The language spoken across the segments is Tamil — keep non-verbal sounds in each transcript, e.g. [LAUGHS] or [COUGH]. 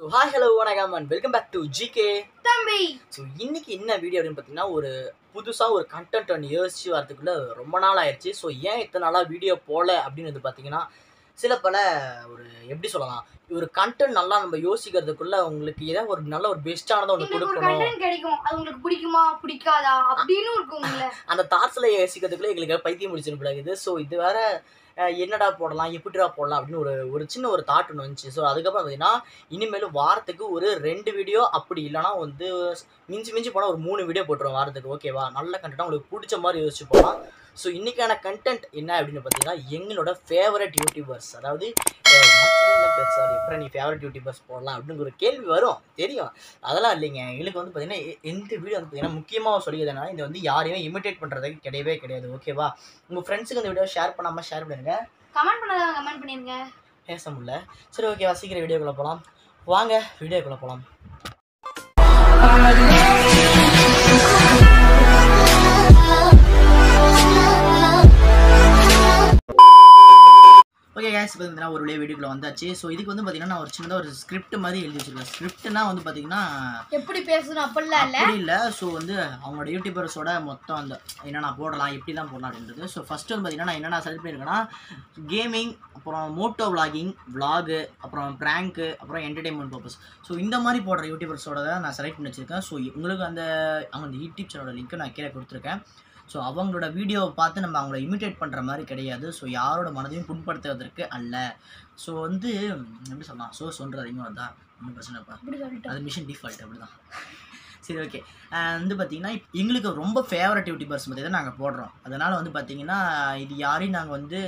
ஹாய் ஹலோ வணக்கம் and welcome back to GK Thambi. So இன்னைக்கு என்ன வீடியோ அப்படின்னு பார்த்தீங்கன்னா ஒரு புதுசாக ஒரு கண்டென்ட் ஒன்று யோசிச்சு வரதுக்குள்ள ரொம்ப நாள் ஆயிடுச்சு ஸோ ஏன் இத்தனை நாளாக வீடியோ போல அப்படின்னு வந்து பார்த்தீங்கன்னா சில பல ஒரு எப்படி சொல்லலாம் ஒரு கண்டென்ட் நல்லா நம்ம யோசிக்கிறதுக்குள்ள உங்களுக்கு ஏதாவது ஒரு நல்ல ஒரு பெஸ்ட்டானதை ஒன்று கொடுக்கணும். கிடைக்கும். அது உங்களுக்கு பிடிக்குமா பிடிக்காதா? அப்படின்னு இருக்கும் [LAUGHS] அந்த தாட்ஸில் யோசிக்கிறதுக்குள்ள எங்களுக்கு பைத்தியம் முடிச்சிருப்பிடாது ஸோ இது வேற என்னடா போடலாம் எப்படிடா போடலாம் அப்படின்னு ஒரு ஒரு சின்ன ஒரு தாட் ஒன்று வந்துச்சு. ஸோ அதுக்கப்புறம் பார்த்தீங்கன்னா இனிமேல் வாரத்துக்கு ஒரு ரெண்டு வீடியோ அப்படி இல்லைனா வந்து மிஞ்சி மிஞ்சி போனால் ஒரு மூணு வீடியோ போட்டுருவோம் வாரத்துக்கு. ஓகேவா நல்ல கண்டென்ட்டாக உங்களுக்கு பிடிச்ச மாதிரி யோசிச்சு போகலாம் ஸோ இன்றைக்கான கண்டென்ட் என்ன அப்படின்னு பார்த்தீங்கன்னா எங்களோட ஃபேவரட் யூடியூபர்ஸ் அதாவது சாரி எப்படி நீ ஃபேவரட் யூடியூபர்ஸ் போடலாம் அப்படின்னு ஒரு கேள்வி வரும். தெரியும். அதெல்லாம் இல்லைங்க. எங்களுக்கு வந்து பார்த்தீங்கன்னா எந்த வீடியோ வந்து பார்த்தீங்கன்னா முக்கியமாக சொல்லியதுனா இது வந்து யாரையும் இமிட்டேட் பண்ணுறதுக்கு கிடையவே கிடையாது. ஓகேவா உங்கள் ஃப்ரெண்ட்ஸுக்கு இந்த வீடியோ ஷேர் பண்ணாமல் ஷேர் பண்ணுங்க கமெண்ட் பண்ணாதவங்க கமெண்ட் பண்ணிருங்க. பேச முடியல. சரி ஓகேவா சீக்கிரம் வீடியோக்குள்ளே போகலாம் வாங்க வீடியோக்குள்ளே போகலாம் ஓகே கேஸ் பார்த்தீங்கன்னா ஒரு வழியாக வீடியோக்குள்ள வந்தாச்சு. ஸோ இதுக்கு வந்து பார்த்தீங்கன்னா நான் ஒரு சின்னதாக ஒரு ஸ்கிரிப்ட் மாதிரி எழுதி வச்சிருக்கேன். ஸ்கிரிப்ட்னா வந்து பார்த்தீங்கன்னா எப்படி பேசணும்? அப்படிலாம் இல்ல. இல்லை. ஸோ வந்து அவங்களோட யூடியூபர்ஸோட மொத்தம் அந்த என்னென்ன போடலாம் எப்படிலாம் போடலாம் அப்படின்றது. ஸோ ஃபஸ்ட்டு வந்து பார்த்தீங்கன்னா நான் என்னென்ன செலக்ட் பண்ணியிருக்கேன்னா கேமிங் அப்புறம் மோட்டோ vlogging vlog அப்புறம் ப்ராங்க்கு அப்புறம் என்டர்டைன்மெண்ட் பர்பஸ் ஸோ இந்த மாதிரி போடுற யூடியூபர்ஸோட தான் நான் செலக்ட் பண்ணி வச்சிருக்கேன். ஸோ உங்களுக்கு அந்த அவங்க அந்த யூடியூப் சேனலோட லிங்க்கை நான் கீழே கொடுத்துருக்கேன். ஸோ அவங்களோட வீடியோவை பார்த்து நம்ம அவங்கள இமிட்டேட் பண்ணுற மாதிரி கிடையாது. ஸோ யாரோட மனதையும் புண்படுத்துவதற்கு அல்ல. ஸோ வந்து எப்படி சொல்லலாம் ஸோ சொல்கிறது அதிகமாக தான் ஒன்றும் பிரச்சனை இல்லை அப்படி சொல்லிட்டோம் அது மிஷின் டிஃபால்ட் அப்படிதான். சரி ஓகே வந்து பார்த்தீங்கன்னா எங்களுக்கு ரொம்ப ஃபேவரட் யூடியூபர்ஸ் பற்றி தான் நாங்கள் போடுறோம். அதனால் வந்து பார்த்தீங்கன்னா இது யாரையும் நாங்கள் வந்து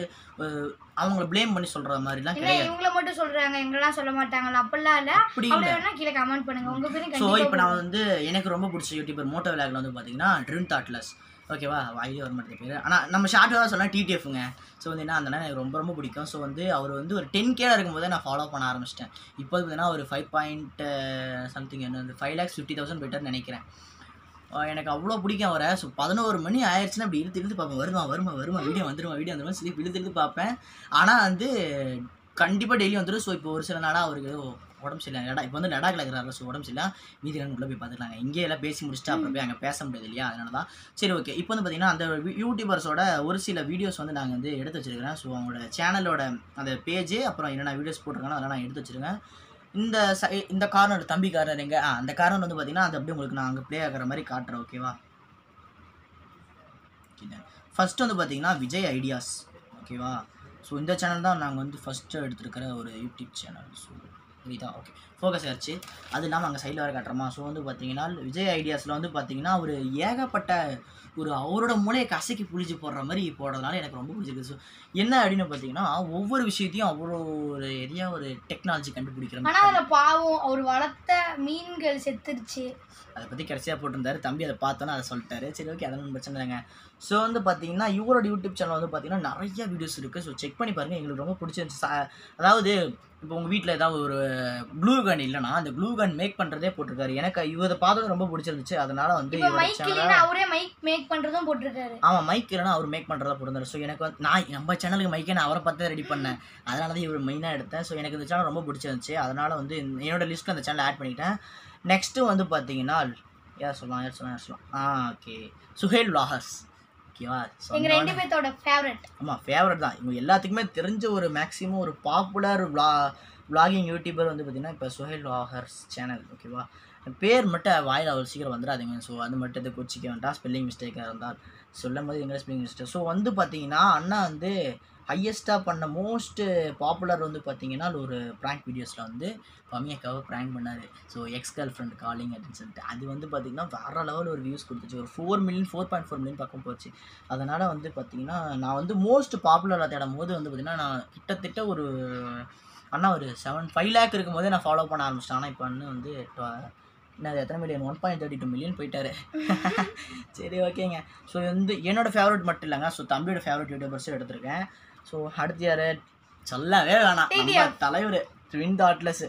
அவங்கள ப்ளேம் பண்ணி சொல்கிற மாதிரிலாம் கிடையாது. இவங்கள மட்டும் சொல்றாங்க. எங்கெல்லாம் சொல்ல மாட்டாங்களா அப்படிலாம் இல்ல. அப்படி அப்படி இல்லை வேணா கீழே கமெண்ட் பண்ணுங்க. உங்க பேரும் ஸோ இப்போ நான் வந்து எனக்கு ரொம்ப பிடிச்ச யூடியூபர் மோட்டோ விளாக்ல வந்து பார்த்தீங்கன்னா ட்ரின் தாட்லஸ் ஓகேவா? வாயிலே வர மாட்டேங்க பேர். ஆனால் நம்ம ஷார்ட்டாக சொல்லலாம். டிடிஎஃப்ங்க ஸோ வந்து என்ன அந்த அண்ணன் எனக்கு ரொம்ப ரொம்ப பிடிக்கும். ஸோ வந்து அவர் வந்து ஒரு டென் கேல இருக்கும்போதே நான் ஃபாலோ பண்ண ஆரம்பிச்சிட்டேன். இப்போ பார்த்தீங்கன்னா ஒரு ஃபைவ் பாயிண்ட் சம்திங் என்ன வந்து ஃபைவ் லேக்ஸ் ஃபிஃப்டி தௌசண்ட் பெட்டர்னு நினைக்கிறேன். எனக்கு அவ்வளோ பிடிக்கும் அவரை. ஸோ பதினோரு மணி ஆயிடுச்சுன்னா அப்படி இழுத்து இழுத்து பார்ப்பேன். வருமா வருமா வருமா? வீடியோ வந்துருமா வீடியோ வந்துருமா சொல்லி இழுத்து இழுத்து பார்ப்பேன். ஆனால் வந்து கண்டிப்பாக டெய்லி வந்துடும் ஸோ இப்போ ஒரு சில நாளாக அவருக்கு உடம்பு சரியில்லை. லடா இப்போ வந்து லடாக்கில் இருக்கிறாரு ஸோ உடம்பு சரியில்லை. மீதி ரெண்டு உள்ள போய் பார்த்துக்கலாங்க. இங்கே எல்லாம் பேசி முடிச்சுட்டு அப்புறம் போய் அங்கே பேச முடியாது இல்லையா? அதனால தான் சரி ஓகே இப்போ வந்து பார்த்தீங்கன்னா அந்த யூடியூபர்ஸோட ஒரு சில வீடியோஸ் வந்து நாங்கள் வந்து எடுத்து வச்சிருக்கிறேன். ஸோ அவங்களோட சேனலோட அந்த பேஜ் அப்புறம் என்னென்ன வீடியோஸ் போட்டிருக்காங்களோ அதெல்லாம் நான் எடுத்து வச்சிருக்கேன். இந்த சை இந்த கார்னர் தம்பி கார்னர் எங்கே? ஆ அந்த கார்னர் வந்து பார்த்தீங்கன்னா அது அப்படியே உங்களுக்கு நான் அங்கே ப்ளே ஆகிற மாதிரி காட்டுறேன் ஓகேவா ஃபஸ்ட்டு வந்து பார்த்தீங்கன்னா விஜய் ஐடியாஸ் ஓகேவா ஸோ இந்த சேனல் தான் நாங்கள் வந்து ஃபஸ்ட்டு எடுத்துருக்கிற ஒரு யூடியூப் சேனல் ஸோ இதுதான் ஓகே ஃபோக்கஸ் ஆயிடுச்சு அது இல்லாமல் அங்கே சைடில் வர காட்டுறோமா? ஸோ வந்து பார்த்தீங்கன்னா விஜய் ஐடியாஸில் வந்து பார்த்தீங்கன்னா ஒரு ஏகப்பட்ட ஒரு அவரோட மூளையை கசக்கி புளிச்சு போடுற மாதிரி போடுறதுனால எனக்கு ரொம்ப பிடிச்சிருக்கு. ஸோ என்ன அப்படின்னு பார்த்தீங்கன்னா ஒவ்வொரு விஷயத்தையும் அவ்வளோ ஒரு எதையா ஒரு டெக்னாலஜி கண்டுபிடிக்கிற ஆனா மாதிரி அதுல பாவம் அவர் வளர்த்த மீன்கள் செத்துருச்சு. அதை பற்றி கடைசியாக போட்டிருந்தாரு. தம்பி அதை பார்த்தோன்னா அதை சொல்லிட்டாரு. சரி ஓகே அதெல்லாம் பிரச்சனை இல்லைங்க. ஸோ வந்து பார்த்தீங்கன்னா இவரோட யூடியூப் சேனல் வந்து பார்த்தீங்கன்னா நிறைய வீடியோஸ் இருக்குது ஸோ செக் பண்ணி பாருங்கள் எங்களுக்கு ரொம்ப பிடிச்சிருந்துச்சு. அதாவது இப்போ உங்கள் வீட்டில் ஏதாவது ஒரு க்ளூ கன் இல்லைன்னா அந்த க்ளூ கன் மேக் பண்ணுறதே போட்டிருக்காரு. எனக்கு இவரை பார்த்தது ரொம்ப பிடிச்சிருந்துச்சு. அதனால வந்து மைக் அவரே மைக் மேக் பண்றதும் போட்டிருக்காரு. ஆமாம் மைக் இல்லைனா அவர் மேக் பண்ணுறதா போட்டிருந்தாரு. ஸோ எனக்கு வந்து நான் நம்ம சேனலுக்கு மைக்கே நான் அவரை பார்த்து ரெடி பண்ணேன். அதனால தான் இவர் மெயினாக எடுத்தேன். ஸோ எனக்கு இந்த சேனல் ரொம்ப பிடிச்சிருந்துச்சு. அதனால வந்து என்னோட லிஸ்ட்டில் அந்த சேனல் ஆட் பண்ணிட்டேன் நெக்ஸ்ட்டு வந்து பார்த்தீங்கன்னா யார் சொல்லலாம் யார் சொல்லலாம் யார் சொல்லலாம்? ஆ ஓகே சுஹேல் லாஹர்ஸ். ஓகேவா? எங்க ரெண்டு பேர்த்தோட ஃபேவரட் ஆமாம் ஃபேவரட் தான். இவங்க எல்லாத்துக்குமே தெரிஞ்ச ஒரு மேக்ஸிமம் ஒரு பாப்புலர் விளா vlogging யூடியூபர் வந்து பார்த்தீங்கன்னா இப்போ சுஹேல் லாஹர்ஸ் சேனல் ஓகேவா பேர் மட்டும் வாயில் அவ்வளோ சீக்கிரம் வந்துடாதீங்க ஸோ அது மட்டும் இது கொச்சிக்க வேண்டாம். ஸ்பெல்லிங் மிஸ்டேக்காக இருந்தால் சொல்லும் போது எங்கே ஸ்பெல்லிங் மிஸ்டேக் ஸோ வந்து பார்த்தீங்கன்னா அண்ணா வந்து ஹையஸ்ட்டாக பண்ண மோஸ்ட்டு பாப்புலர் வந்து பார்த்தீங்கன்னா ஒரு ப்ராங்க் வீடியோஸில் வந்து பமியக்காவை ப்ராங்க் பண்ணார். So ex girl friend calling அப்படின்னு சொல்லிட்டு. அது வந்து பார்த்தீங்கன்னா வேறு லெவல் ஒரு வியூஸ் கொடுத்துச்சு. ஒரு four million four point four million பக்கம் போச்சு. அதனால் வந்து பார்த்தீங்கன்னா நான் வந்து மோஸ்ட் பாப்புலராக தேடும் போது வந்து பார்த்திங்கன்னா நான் கிட்டத்தட்ட ஒரு அண்ணா ஒரு செவன் ஃபைவ் லேக் இருக்கும் போதே நான் ஃபாலோ பண்ண ஆரம்பிச்சிட்டேன். ஆனால் இப்போ வந்து என்னது எத்தனை million one point thirty two million போயிட்டாரு. [LAUGHS] சரி ஓகேங்க ஸோ வந்து என்னோட ஃபேவரட் மட்டும் இல்லைங்க. ஸோ தம்பியோட ஃபேவரட் யூடியூபர்ஸும் எடுத்திருக்கேன். ஸோ அடுத்து யார்? சொல்லவே வேணாம். நம்ம. தலைவர் Twin Throttlers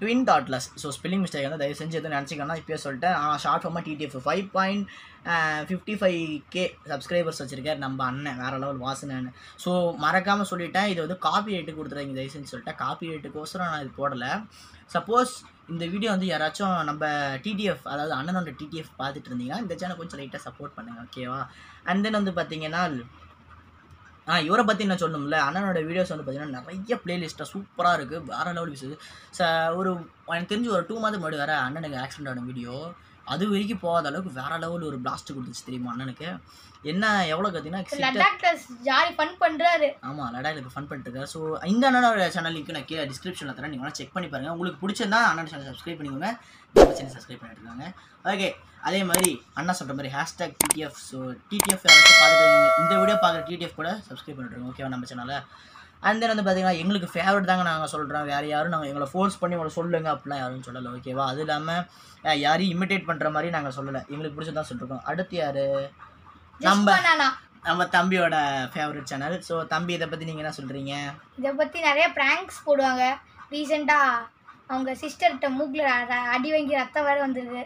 Twin Throttlers so spelling mistake வந்து தயவு செஞ்சு எதுவும் நினச்சிக்கணும் இப்போயே சொல்லிட்டேன். ஆனால் short ஃபார்மாக TTF five point fifty five K subscribers வச்சுருக்கேன் நம்ம அண்ணன். வேறு லெவல் வாசனன்னு. ஸோ மறக்காமல் சொல்லிட்டேன். இது வந்து காப்பி ரேட்டு கொடுத்துருங்க தயவு செஞ்சு சொல்லிட்டேன். காப்பி ரேட்டுக்கோசரம் நான் இது போடலை. சப்போஸ் இந்த வீடியோ வந்து யாராச்சும் நம்ம டிடிஎஃப் அதாவது அண்ணனோட டிடிஎஃப் பார்த்துட்டு இருந்தீங்கன்னா இந்த சேனல் கொஞ்சம் லைட்டாக சப்போர்ட் பண்ணுங்கள் ஓகேவா அண்ட் தென் வந்து பார்த்தீங்கன்னா இவரை பற்றி நான் சொல்லணும்ல. அண்ணனோட வீடியோஸ் வந்து பார்த்தீங்கன்னா நிறைய பிளேலிஸ்ட்டாக சூப்பராக இருக்குது வேறு லெவல் விஷயம் ச ஒரு எனக்கு தெரிஞ்சு ஒரு டூ மந்த் முன்னாடி வேறு அண்ணனுக்கு ஆக்சிடென்ட் ஆன வீடியோ அது வரைக்கும் போகாத அளவுக்கு வேறு லெவல் ஒரு பிளாஸ்ட் கொடுத்துச்சு தெரியுமா அண்ணனுக்கு? என்ன எவ்வளோ லடாக்ல ஜாலி ஃபன் பண்றாரு? ஆமாம் லடாக்ல ஃபன் பண்ணிட்டு இருக்காரு ஸோ இந்த அண்ணனோட சேனல் லிங்க் நான் கீழே டிஸ்கிரிப்ஷனில் தரேன். நீங்கள் வேணால் செக் பண்ணி பாருங்கள் உங்களுக்கு பிடிச்சிருந்தா அண்ணன் சேனல் சப்ஸ்கிரைப் பண்ணிக்கோங்க. சேனல் சப்ஸ்கிரைப் பண்ணிட்டு இருக்காங்க. ஓகே அதே மாதிரி அண்ணா சொல்கிற மாதிரி ஹேஷ்டாக் டிடிஎஃப் ஸோ டிடிஎஃப் யாராச்சும் பார்த்துட்டு இந்த வீடியோ பார்க்குற டிடிஎஃப் கூட சப்ஸ்கிரைப் பண்ணிட்டுருங்க ஓகேவா நம்ம சேனலில் அண்ட் தென் வந்து பார்த்தீங்கன்னா எங்களுக்கு ஃபேவரட் தாங்க நாங்கள் சொல்கிறோம் வேறு யாரும் நாங்கள் எங்களை ஃபோர்ஸ் பண்ணி உங்களை சொல்லுங்க அப்படிலாம் யாரும் சொல்லலை ஓகேவா அது இல்லாமல் யாரையும் இமிட்டேட் பண்ணுற மாதிரி நாங்கள் சொல்லலை. எங்களுக்கு பிடிச்சதான் சொல்லிருக்கோம். அடுத்து யார்? நம்ம நம்ம தம்பியோட ஃபேவரட் சேனல் ஸோ தம்பி இதை பற்றி நீங்கள் என்ன சொல்கிறீங்க இதை பற்றி நிறைய ப்ராங்க்ஸ் போடுவாங்க. ரீசெண்டாக அவங்க சிஸ்டர்கிட்ட மூக்கில் அடி வாங்கி ரத்தம் வேறு வந்திருக்கு.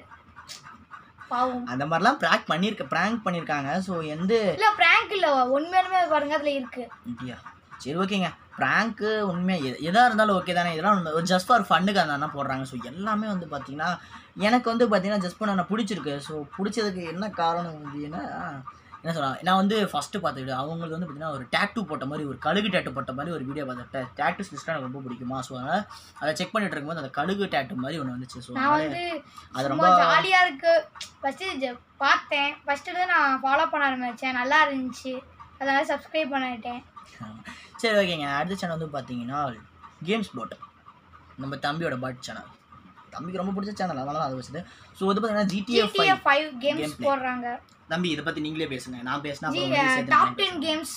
பாவம். அந்த மாதிரிலாம் ப்ராங்க் பண்ணியிருக்க ப்ராங்க் பண்ணியிருக்காங்க ஸோ எந்த இல்லை ப்ராங்க் இல்லை. உண்மையாலுமே பாருங்க அதில் இருக்கு. இந்தியா சரி ஓகேங்க. ப்ராங்க்கு உண்மையாக எ எதாக இருந்தாலும் ஓகே தானே. இதெல்லாம் ஜஸ்ட் ஃபார் ஃபண்ணுக்கு அந்த அண்ணா போடுறாங்க. ஸோ எல்லாமே வந்து பார்த்தீங்கன்னா எனக்கு வந்து பார்த்தீங்கன்னா ஜஸ்ட் பண்ண பிடிச்சிருக்கு. ஸோ பிடிச்சதுக்கு என்ன காரணம் அப்படின்னா என்ன சொல்லலாம் நான் வந்து ஃபஸ்ட்டு பார்த்த வீடியோ அவங்களுக்கு வந்து பார்த்தீங்கன்னா ஒரு டேட்டூ போட்ட மாதிரி ஒரு கழுகு டேட்டு போட்ட மாதிரி ஒரு வீடியோ பார்த்தேன். டேட்டூஸ் லிஸ்ட்டாக எனக்கு ரொம்ப பிடிக்குமா? ஸோ அதனால் அதை செக் பண்ணிட்டு இருக்கும்போது அந்த கழுகு டேட்டு மாதிரி ஒன்று வந்துச்சு. ஸோ அது ரொம்ப ஜாலியாக இருக்கு. ஃபஸ்ட்டு பார்த்தேன். ஃபஸ்ட்டு நான் ஃபாலோ பண்ண ஆரம்பித்தேன் நல்லா இருந்துச்சு. அதனால் சப்ஸ்கிரைப் பண்ணிட்டேன். சரி ஓகேங்க. அடுத்த சேனல் வந்து பார்த்தீங்கன்னா கேம்ஸ் போட் நம்ம தம்பியோட பட் சேனல் தம்பிக்கு ரொம்ப பிடிச்ச சேனல் அதனால தான் அதை வச்சது ஸோ வந்து பார்த்தீங்கன்னா ஜிடிஎஃப் ஃபைவ் கேம்ஸ். போடுறாங்க. தம்பி இதை பற்றி நீங்களே பேசுங்க. நான் பேசினா டாப் டென். கேம்ஸ்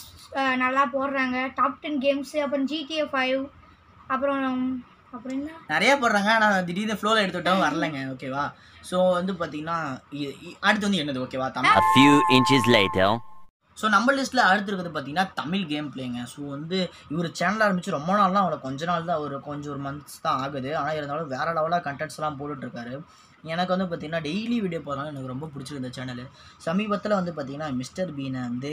நல்லா போடுறாங்க. டாப் டென் கேம்ஸ் அப்புறம் ஜிடிஎஃப் ஃபைவ் அப்புறம் அப்புறம் என்ன? நிறைய போடுறாங்க ஆனால் திடீர்னு ஃப்ளோவில் எடுத்துவிட்டாலும் வரலைங்க. ஓகேவா ஸோ வந்து பார்த்தீங்கன்னா அடுத்து வந்து என்னது? ஓகேவா Tamil A few inches later. So நம்ம லிஸ்ட்டில் அடுத்து இருக்கிறது பார்த்தீங்கன்னா தமிழ் கேம் பிளேங்க ஸோ வந்து இவர் சேனல் ஆரம்பித்து ரொம்ப நாள்லாம் அவளை அவரை கொஞ்ச நாள் தான் ஒரு கொஞ்சம் ஒரு மந்த்ஸ் தான் ஆகுது. ஆனால் இருந்தாலும் வேறு லெவலாக கண்டென்ட்ஸ்லாம் போட்டுட்ருக்காரு. எனக்கு வந்து பார்த்திங்கன்னா டெய்லி வீடியோ போகிறாங்க எனக்கு ரொம்ப பிடிச்சிருந்த சேனல் சமீபத்தில் வந்து பார்த்தீங்கன்னா மிஸ்டர் பீனை வந்து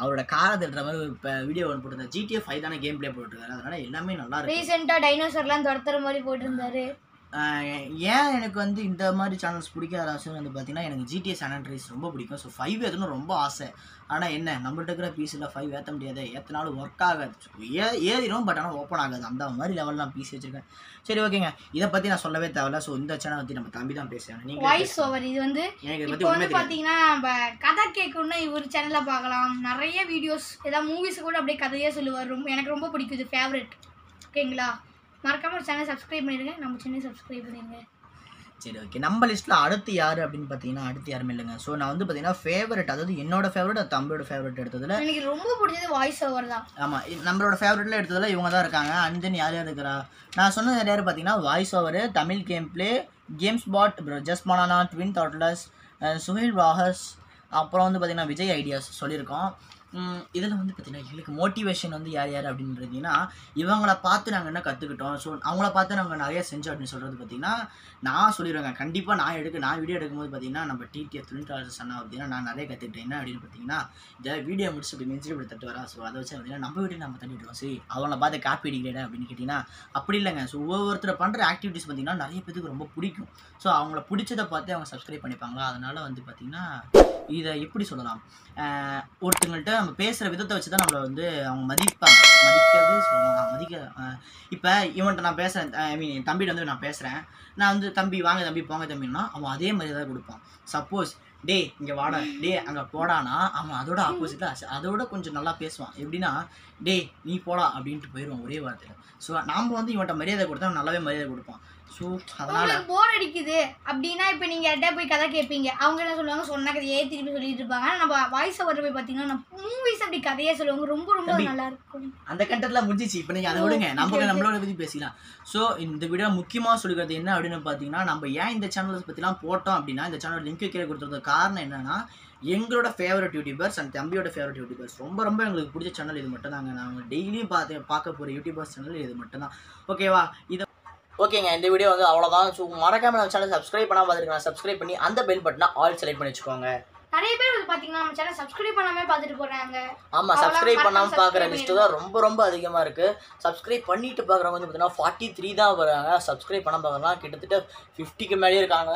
அவரோட காரை தட்டுற மாதிரி இப்போ வீடியோ ஒன்று போட்டிருந்தார். ஜிடிஎஃப் ஃபைவ் தானே கேம் பிளே போட்டுருக்காரு அதனால் எல்லாமே நல்லா இருக்கு. ரீசெண்டாக டைனோசர்லாம் துரத்துற மாதிரி போட்டிருந்தாரு. ஏன் எனக்கு வந்து இந்த மாதிரி சேனல்ஸ் பிடிக்காத ஆசை வந்து பார்த்தீங்கன்னா எனக்கு ஜிடிஎஸ் சானட்ரிஸ் ரொம்ப பிடிக்கும். ஸோ ஃபைவ் ஏற்றணும் ரொம்ப ஆசை. ஆனால் என்ன? நம்மள்ட்ட இருக்கிற பீஸில் ஃபைவ் ஏற்ற முடியாது. ஏற்றினாலும் ஒர்க் ஆகாது. ஏ ஏறிடும் பட் ஆனால் ஓப்பன் ஆகாது. அந்த மாதிரி லெவலில் நான் பீஸ் வச்சுருக்கேன். சரி ஓகேங்க இதை பற்றி நான் சொல்லவே தேவையில்ல. ஸோ இந்த சேனல் பற்றி நம்ம தம்பி தான் பேசுகிறேன் நீங்கள் வாய்ஸ் ஓவர் இது வந்து எனக்கு பற்றி வந்து பார்த்தீங்கன்னா நம்ம கதை கேட்கணும்னா இவர் சேனலில் பார்க்கலாம். நிறைய வீடியோஸ் ஏதாவது மூவிஸ் கூட அப்படியே கதையே சொல்லுவார். ரொம்ப எனக்கு ரொம்ப பிடிக்கும். இது ஃபேவரட் ஓகேங்களா மறக்காம சேனல் சப்ஸ்கிரைப் பண்ணிடுங்க நம்ம சேனல் சப்ஸ்கிரைப் பண்ணிடுங்க சரி ஓகே நம்ம லிஸ்ட்டில் அடுத்து யார் அப்படின்னு பார்த்தீங்கன்னா அடுத்து யாருமே இல்லைங்க. ஸோ நான் வந்து பார்த்தீங்கன்னா ஃபேவரட் அதாவது என்னோட ஃபேவரட் தம்பியோட ஃபேவரட் எடுத்ததில் எனக்கு ரொம்ப பிடிச்சது வாய்ஸ் ஓவர் தான். ஆமாம் நம்மளோட ஃபேவரட்டில் எடுத்ததில் இவங்க தான் இருக்காங்க. அண்ட் தென் யார் யார் இருக்கிறா? நான் சொன்னது யார் யார் பார்த்தீங்கன்னா voice over Tamil gameplay games பாட் ஜஸ்ட் மனானா ட்வின் தாட்லஸ் சுஹேல் வாஹஸ் அப்புறம் வந்து பார்த்தீங்கன்னா விஜய் ஐடியாஸ் சொல்லியிருக்கோம். இதில் வந்து பார்த்தீங்கன்னா எங்களுக்கு மோட்டிவேஷன் வந்து யார் யார் அப்படின்னு பார்த்தீங்கன்னா இவங்கள பார்த்து நாங்கள் என்ன கற்றுக்கிட்டோம் ஸோ அவங்கள பார்த்து நாங்கள் நிறையா செஞ்சோம் அப்படின்னு சொல்கிறது பார்த்தீங்கன்னா நான் சொல்லிடுவேங்க. கண்டிப்பாக நான் எடுக்க நான் வீடியோ எடுக்கும்போது பார்த்தீங்கன்னா நம்ம டிடிஎஃப் தொழில்நுட்பாளர் சொன்னா அப்படின்னா நான் நிறைய கற்றுக்கிட்டேன் என்ன அப்படின்னு பார்த்தீங்கன்னா இந்த வீடியோ முடிச்சு இப்படி நெஞ்சு இப்படி தட்டு வரா ஸோ அதை வச்சு பார்த்தீங்கன்னா நம்ம வீட்டில் நம்ம தட்டிவிடுவோம் சரி அவங்கள பார்த்து காப்பி அடிக்கிறேன் அப்படின்னு கேட்டிங்கன்னா அப்படி இல்லைங்க. ஸோ ஒவ்வொருத்தர் பண்ணுற ஆக்டிவிட்டிஸ் பார்த்தீங்கன்னா நிறைய பேருக்கு ரொம்ப பிடிக்கும். ஸோ அவங்கள பிடிச்சதை பார்த்து அவங்க சப்ஸ்கிரைப் பண்ணிப்பாங்களா? அதனால் வந்து பார்த்தீங்கன்னா இதை எப்படி சொல்லலாம்? ஒருத்தங்கள்ட்ட நம்ம பேசுகிற விதத்தை வச்சு தான் நம்மளை வந்து அவங்க மதிப்பாங்க. மதிக்கிறது சொல்லுவாங்க மதிக்க இப்போ இவன்கிட்ட நான் பேசுகிறேன் ஐ மீன் என் தம்பிகிட்ட வந்து நான் பேசுகிறேன் நான் வந்து தம்பி வாங்க தம்பி போங்க தம்பின்னா அவன் அதே மாதிரி தான் கொடுப்பான். சப்போஸ் டே இங்கே வாடா. டே அங்கே போடானா அவன் அதோட ஆப்போசிட்டாக அதோட கொஞ்சம் நல்லா பேசுவான். எப்படின்னா டே நீ போடா அப்படின்ட்டு போயிடுவான் ஒரே வார்த்தையில். ஸோ நாம் வந்து இவன்ட்ட மரியாதை கொடுத்தா நல்லாவே மரியாதை கொடுப்பான். ஸோ அதனால். போர் அடிக்குது. அப்படின்னா இப்போ நீங்கள் யார்கிட்ட போய் கதை கேட்பீங்க அவங்க என்ன சொல்லுவாங்க? சொன்ன கதையே திருப்பி சொல்லிட்டு இருப்பாங்க. நம்ம வாய்ஸ் ஓவர் போய் பார்த்தீங்கன்னா மூவிஸ் அப்படி கதையே சொல்லுவாங்க. ரொம்ப ரொம்ப. நல்லா இருக்கும் அந்த கண்டென்ட்லாம் முடிஞ்சிச்சு. இப்போ நீங்கள் அதை விடுங்க. நம்ம. நம்மளோட பற்றி பேசிக்கலாம். ஸோ இந்த வீடியோ முக்கியமாக சொல்லிக்கிறது என்ன அப்படின்னு பார்த்தீங்கன்னா நம்ம ஏன் இந்த சேனல்ஸ் பற்றிலாம் போட்டோம் அப்படின்னா இந்த சேனல் லிங்க் கீழே கொடுத்துருக்க காரணம் என்னன்னா எங்களோட ஃபேவரட் யூடியூபர்ஸ் அண்ட் தம்பியோட ஃபேவரட் யூடியூபர்ஸ் ரொம்ப ரொம்ப எங்களுக்கு பிடிச்ச சேனல் இது மட்டும் தாங்க நாங்கள் டெய்லியும் பார்த்து பார்க்க போகிற யூடியூபர்ஸ் சேனல் இது மட்டும் தான் ஓகேவா இதை ஓகேங்க இந்த வீடியோ வந்து அவ்வளோதான் ஸோ மறக்காம நம்ம சேனல் சப்ஸ்கிரைப் பண்ணாமல் பார்த்துருக்கேன் சப்ஸ்கிரைப் பண்ணி அந்த பெல் பட்டனை ஆல் செலக்ட் பண்ணி வச்சுக்கோங்க. நிறைய பேர் வந்து பாத்தீங்கன்னா நம்ம சேனல் சப்ஸ்கிரைப் பண்ணாமே பார்த்துட்டு போறாங்க. ஆமாம் அவ்வளோ சப்ஸ்கிரைப் பார்க்குற subscribe லிஸ்ட்டு தான் ரொம்ப ரொம்ப அதிகமாக இருக்குது சப்ஸ்கிரைப் பண்ணிட்டு பார்க்குறவங்க வந்து பார்த்தீங்கன்னா ஃபார்ட்டி த்ரீ தான் வராங்க. சப்ஸ்கிரைப் பண்ண பார்க்குறலாம் கிட்டத்தட்ட ஃபிஃப்டிக்கு மேலேயே இருக்காங்க.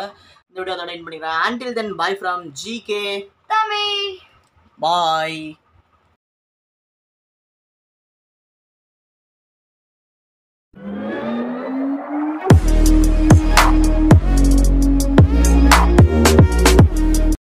இந்த வீடியோ அதோட எண்ட் பண்ணிக்கிறேன் until then bye from GK தம்பி பாய்